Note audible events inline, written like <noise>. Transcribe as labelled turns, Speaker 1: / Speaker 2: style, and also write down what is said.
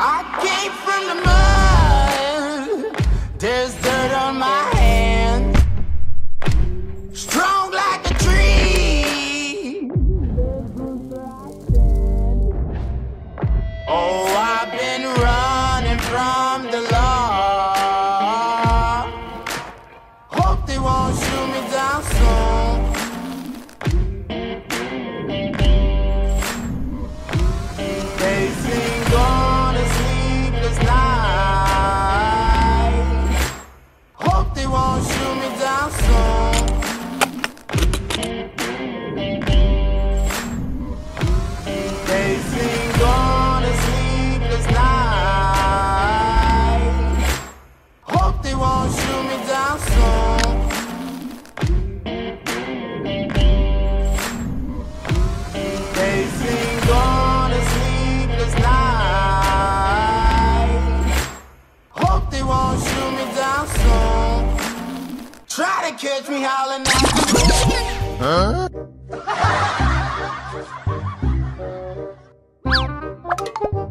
Speaker 1: I came from the mud. There's dirt on my hands. Strong like a tree. Oh, I've been running from the law. Hope they won't shoot won't shoot me down soon. Try to catch me howling now. Huh? <laughs>